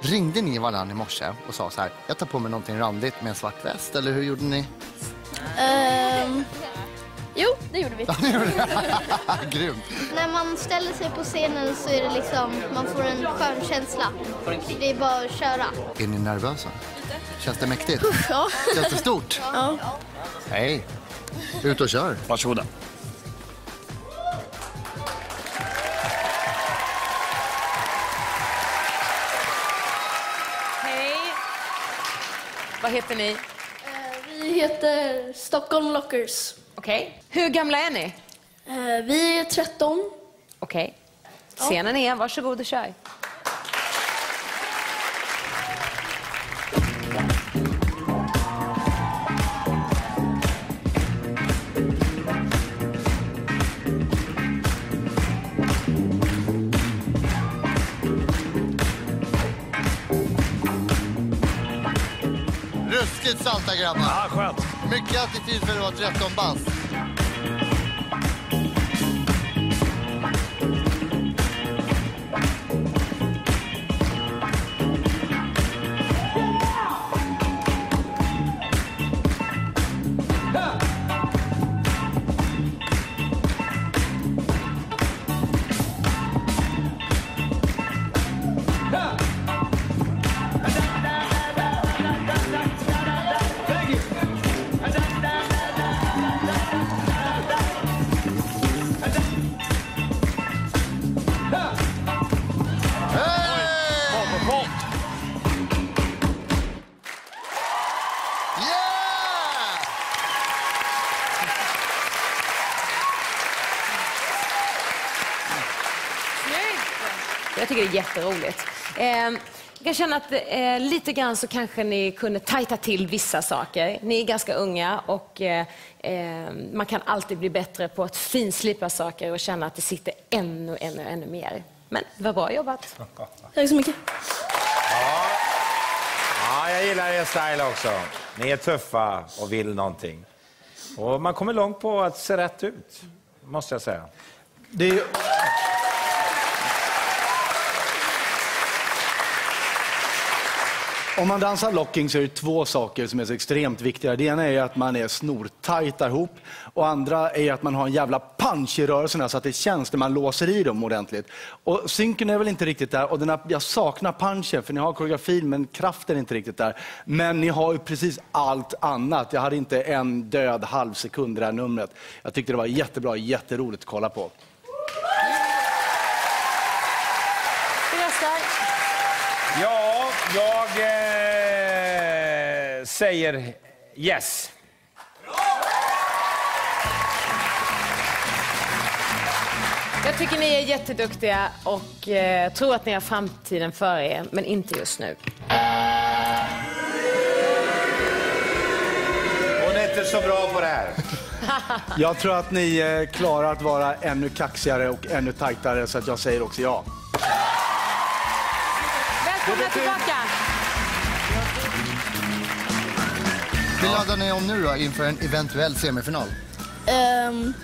Ringde ni varandra i morse och sa så här, jag tar på mig någonting randigt med en svart väst, eller hur gjorde ni? Ehm, jo, det gjorde vi. Grymt. När man ställer sig på scenen så är det liksom, man får en skön känsla. Det är bara att köra. Är ni nervösa? Känns det mäktigt? Ja. Känns det stort? Ja. Hej. Ut och kör. Varsågoda. Vad heter ni? Vi heter Stockholm Lockers. Okej. Hur gamla är ni? Eh, Vi är 13. Okej. Scenen är, varsågod och kör. Ruskigt salta grabbar. Ja, skönt. Mycket attityd för att vara 13 bast. Jag tycker det är jätteroligt. Eh, jag kan känna att eh, lite grann så kanske ni kunde tajta till vissa saker. Ni är ganska unga och eh, eh, man kan alltid bli bättre på att finslipa saker och känna att det sitter ännu, ännu, ännu mer. Men det var bra jobbat. Tack så mycket. Ja, jag gillar er style också. Ni är tuffa och vill någonting. Och man kommer långt på att se rätt ut, måste jag säga. Det är... Om man dansar locking så är det två saker som är så extremt viktiga. Det ena är att man är snortajta ihop och andra är att man har en jävla punch i rörelserna så att det känns när man låser i dem ordentligt. Och synken är väl inte riktigt där och den här, jag saknar punchen för ni har koreografin men kraften är inte riktigt där. Men ni har ju precis allt annat. Jag hade inte en död halv sekund i det här numret. Jag tyckte det var jättebra, jätteroligt att kolla på. Ja, jag eh, säger yes. Jag tycker ni är jätteduktiga och eh, tror att ni har framtiden för er, men inte just nu. Hon är inte så bra på det här. Jag tror att ni eh, klarar att vara ännu kaxigare och ännu tajtare så att jag säger också ja. Välkomna tillbaka! Hur laddar ni om nu då inför en eventuell semifinal? Um,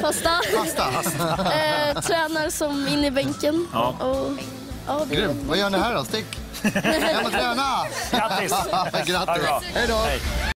Fasta. Fasta. Eh, tränar som in i bänken. Ja. Och, ja, det är Grymt. Vad gör ni här då? Stick. Hem och träna! Grattis. Grattis. Hej då. Hej.